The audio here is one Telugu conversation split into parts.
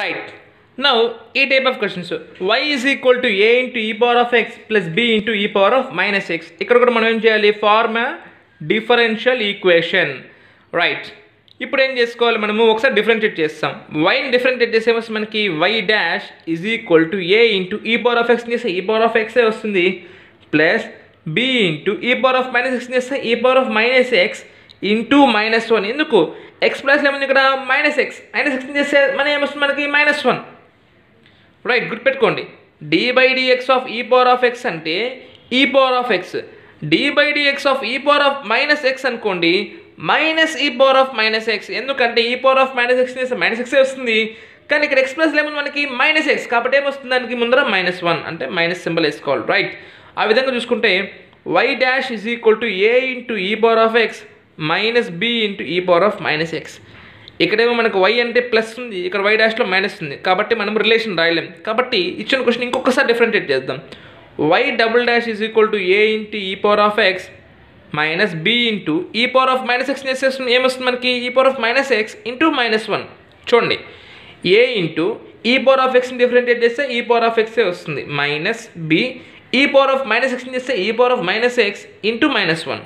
రైట్ నౌ ఈ type of questions y is equal to a into e power of x plus b into e power of minus x ఇక్కడ కూడా మనం ఏం చేయాలి? ఫార్మ్ డిఫరెన్షియల్ ఈక్వేషన్ రైట్ ఇప్పుడు ఏం చేసుకోవాలి మనము? ఒకసారి డిఫరెన్షియేట్ చేస్తాం. వైని డిఫరెన్షియేట్ చేసేమో మనకి? Y dash is equal to a into e power of x చేస్తే ఈ పవర్ ఆఫ్ ఎక్సే వస్తుంది? Plus b into e power of minus x చేస్తే e power of minus x into minus one ఎందుకు? ఎక్స్ ప్లస్ ఏముంది ఇక్కడ మైనస్ ఎక్స్ మైనస్ ఎక్స్ చేస్తే మన ఏమొస్తుంది మనకి? మైనస్ వన్ రైట్ గుర్తుపెట్టుకోండి d by dx of e power of x అంటే e power of x d by dx of e power of minus x అనుకోండి minus e power of minus x ఎందుకంటే e power of minus x చేస్తే మైనస్ ఎక్స్ వస్తుంది? కానీ ఇక్కడ ఎక్స్ ప్లస్ ఏముంది మనకి మైనస్ ఎక్స్ కాబట్టి ఏమొస్తుంది దానికి ముందర? మైనస్ వన్ అంటే మైనస్ సింబల్ వేసుకోవాలి. రైట్ ఆ విధంగా చూసుకుంటే y dash is equal to a into e power of x minus b into e power of minus x ఇక్కడేమో మనకు వై అంటే ప్లస్ ఉంది ఇక్కడ వై డాష్లో మైనస్ ఉంది. కాబట్టి మనం రిలేషన్ రాయలేం. కాబట్టి ఇచ్చిన క్వశ్చన్ ఇంకొకసారి డిఫరెంటేట్ చేద్దాం. Y double dash is equal to a into e power of x minus b into e power of minus x చేసేస్తుంది ఏమొస్తుంది మనకి? E power of minus x into minus one చూడండి. A into e power of ఎక్స్ని differentiate చేస్తే ఈ పవర్ ఆఫ్ ఎక్సే వస్తుంది? Minus b e power of minus ఎక్స్ని చేస్తే e power of minus x into minus one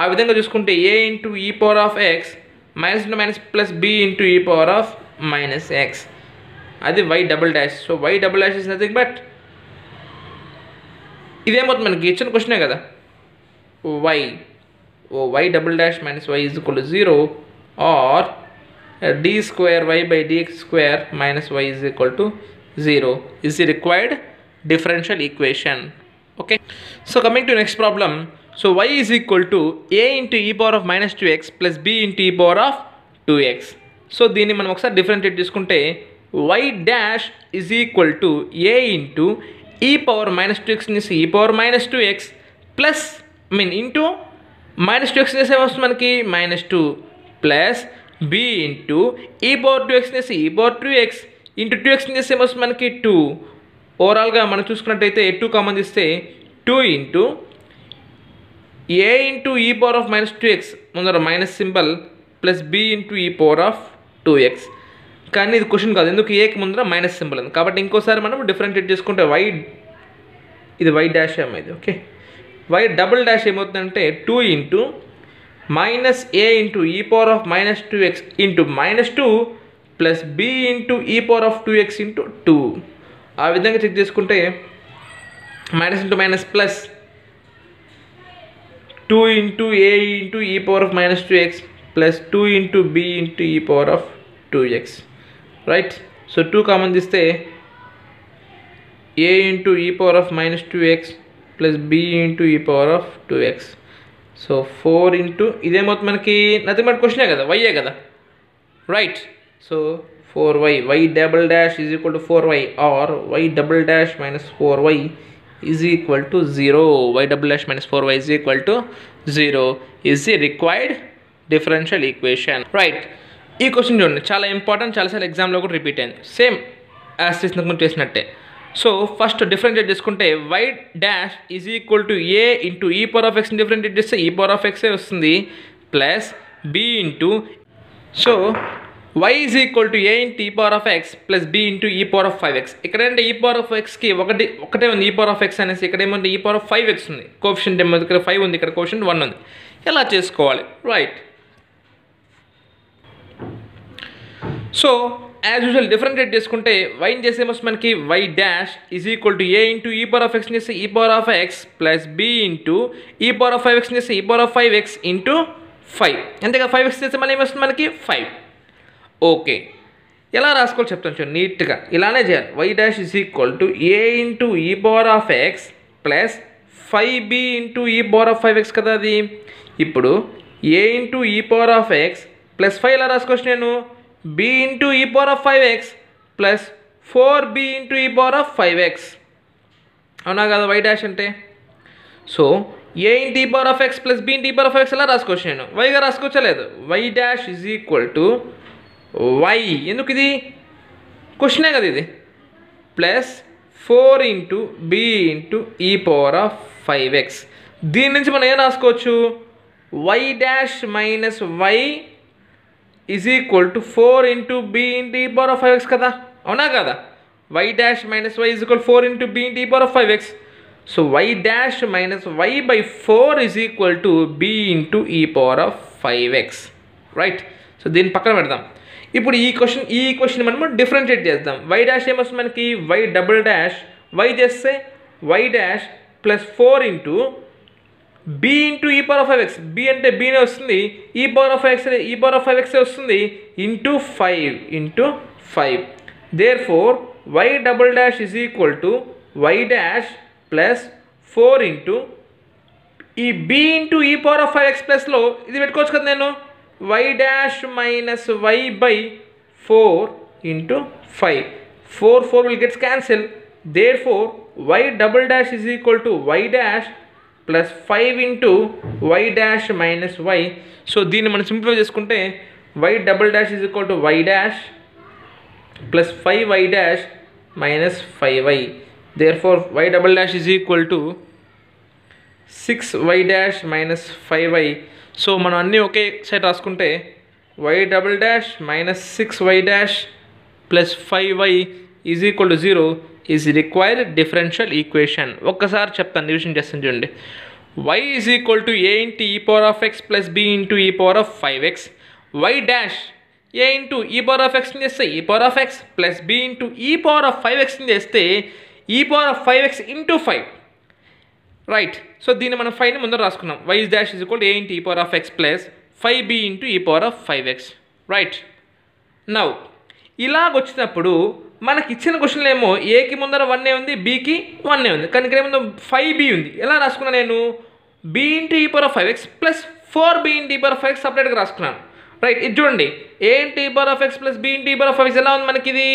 ఆ విధంగా చూసుకుంటే a into e power of x minus into minus plus b into e power of minus x అది y double dash so y double dash is nothing but ఇదేమవుతుంది మనకి? ఇచ్చిన క్వశ్చనే కదా? Y oh y double dash minus y is equal zero or d square y by dx square minus y is equal to zero is the required differential equation okay so coming to next problem so y is equal to a into e power of minus two x plus b into e power of two x so దీన్ని మనం ఒకసారి డిఫరెంషియేట్ తీసుకుంటే y dash is equal to a into e power minus two x చేసి e power minus two x plus mean into minus two x చేసే వస్తుంది మనకి? Minus two plus b into e power two x చేసి e power two x into two x చేస్తే ఏమొస్తుంది మనకి? టూ ఓవరాల్గా మనం చూసుకున్నట్టయితే టూ కామన్ తీస్తే two into a into e power of minus two x ముందర minus symbol plus b into e power of two x కానీ ఇది క్వశ్చన్ కాదు. ఎందుకు ఏకి ముందర మైనస్ సింబల్ ఉంది కాబట్టి ఇంకోసారి మనం డిఫరెంటేట్ చేసుకుంటే వై ఇది వై డాష్ ఏమో ఇది ఓకే వై డబుల్ డాష్ ఏమవుతుందంటే two into minus a into e power of minus two x into minus two plus b into e power of two x into two ఆ విధంగా చెక్ చేసుకుంటే minus into minus plus two into a into e power of minus two x plus two into b into e power of two x right so two काम common a into power of minus two x plus b into power of two x. So four into इधे मत मन की नथिंग बट क्वेश्चन कदा वै कदा right so four y y double dash is equal to four y or y double dash minus four y is equal to 0 y double dash minus 4y is equal to zero is the required differential equation. Right. ఈ క్వశ్చన్ చూడండి. చాలా ఇంపార్టెంట్ చాలాసార్లు ఎగ్జామ్లో కూడా రిపీట్ అయింది. సేమ్ యాజ్ చేసిన చేసినట్టే. సో ఫస్ట్ డిఫరెన్షియేట్ చేసుకుంటే y dash is equal to a into e power of ఎక్స్ని differentiate చేస్తే ఈ పవర్ ఆఫ్ ఎక్సే వస్తుంది? Plus b into so y is equal to a into e power of x plus b into e power of five x ఇక్కడంటే ఈ పవర్ ఆఫ్ ఎక్స్కి ఒకటి ఒకటే ఉంది. ఈ పవర్ ఆఫ్ ఎక్స్ అనేసి ఇక్కడ ఏముంది? E power of five x ఉంది. కోఫిషియంట్ ఏమో ఇక్కడ ఫైవ్ ఉంది. ఇక్కడ కోఫిషియంట్ వన్ ఉంది. ఎలా చేసుకోవాలి? Right so as usual differentiate చేసుకుంటే వైన్ చేసేమొస్తుంది మనకి? Y dash is equal to a into e power of x చేస్తే e power of x plus b into e power of five x చేస్తే e power of five x into five అంతేగా ఫైవ్ ఎక్స్ చేస్తే మళ్ళీ ఏమొస్తుంది మనకి? Five okay. ఎలా రాసుకోవాలి చెప్తాను చూడండి నీట్గా. ఇలానే చేయాలి. Y dash is equal to a into e power of x plus five b into e power of five x కదా అది? ఇప్పుడు a into e power of x plus five ఎలా రాసుకోవచ్చు నేను? B into e power of five x plus four b into e power of five x అవునా కదా వై డాష్ అంటే? So a into e power of x plus b into e power of x ఎలా రాసుకోవచ్చు నేను? వైగా రాసుకోవచ్చలేదు y dash is equal to y ఎందుకు ఇది? క్వశ్చనే కదా ఇది. Plus four into b into e power of five x దీని నుంచి మనం ఏం రాసుకోవచ్చు? Y dash minus y is equal to four into b into e power of five x కదా? అవునా కదా? Y dash minus y is equal four into b into e power of five x so y dash minus y by four is equal to b into e power of five x right so దీన్ని పక్కన పెడదాం. ఇప్పుడు ఈ క్వశ్చన్ ఈ క్వశ్చన్ మనము డిఫరెన్షియేట్ చేద్దాం. వై డాష్ ఏమొస్తుంది మనకి? వై డబుల్ డాష్ వై చేస్తే y dash plus four into b into e power of five x b అంటే బీనే వస్తుంది. E power of x e power of five x వస్తుంది? Into five into five therefore y double dash is equal to y dash plus four into e b into e power of five x ప్లస్లో ఇది పెట్టుకోవచ్చు కదా నేను? Y dash minus y by four into five. Four four will gets cancel therefore y double dash is equal to y dash plus five into y dash minus y. So దీన్ని మనం సింప్లిఫై చేసుకుంటే y double dash is equal to y dash plus five y dash minus five y. Therefore y double dash is equal to six y dash minus five y so మనం అన్నీ ఒకే సైడ్ రాసుకుంటే y double dash minus six y dash plus five y is equal to zero is required differential equation ఒక్కసారి చెప్తాను రివిజన్ చేస్తాను చూడండి. Y is equal to a into e power of x plus b into e power of five x y dash a into e power of ఎక్స్ని చేస్తే e power of x plus b into e power of five ఎక్స్ని చేస్తే e power of five x into five right so దీన్ని మనం ఫైవ్ని ముందర రాసుకున్నాం. Y dash is equal a into e power of x plus five b into e power of five x right now ఇలాగ వచ్చినప్పుడు మనకి ఇచ్చిన క్వశ్చన్లు ఏమో ఏకి ముందర వన్ ఏ ఉంది బీకి వన్ ఏ ఉంది. కానీ ఇక్కడ ఏముందో? ఫైవ్ బి ఉంది. ఎలా రాసుకున్నా నేను? B into e power of five x plus four b into e power of x సపరేట్గా రాసుకున్నాను. రైట్ ఇది చూడండి. A into e power of x plus b into e power of x ఎలా ఉంది మనకి ఇది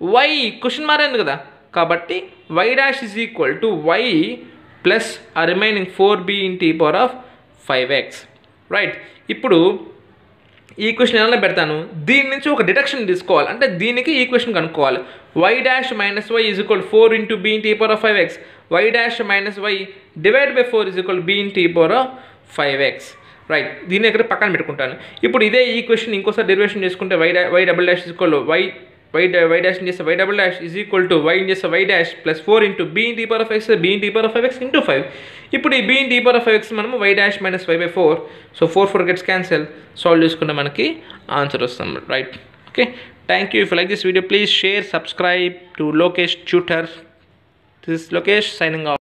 వై క్వశ్చన్ మారింది కదా. కాబట్టి y dash is equal to y plus ఆ remaining four b into power of five x right ఇప్పుడు ఈ క్వశ్చన్ ఎలా పెడతాను దీని నుంచి ఒక డిడక్షన్ తీసుకోవాలి అంటే దీనికి ఈ క్వశ్చన్ కనుక్కోవాలి y dash minus y is equal four into b into e power of five x y dash minus y divide by four is equal b into power of five x right దీన్ని ఇక్కడ పక్కన పెట్టుకుంటాను ఇప్పుడు ఇదే ఈ క్వశ్చన్ ఇంకోసారి డెరివేషన్ చేసుకుంటే y dash y double dash is equal y y y dash చేస్తే y double dash is equal to y చేస్తే y dash plus four into b into power of x b into power of x into five ఇప్పుడు e b into power of x మనము y dash minus y by four so four four gets cancel solve చేసుకుంటే మనకి ఆన్సర్ వస్తుంది. Right okay thank you if like this video please share subscribe to Lokesh tutor this Lokesh signing off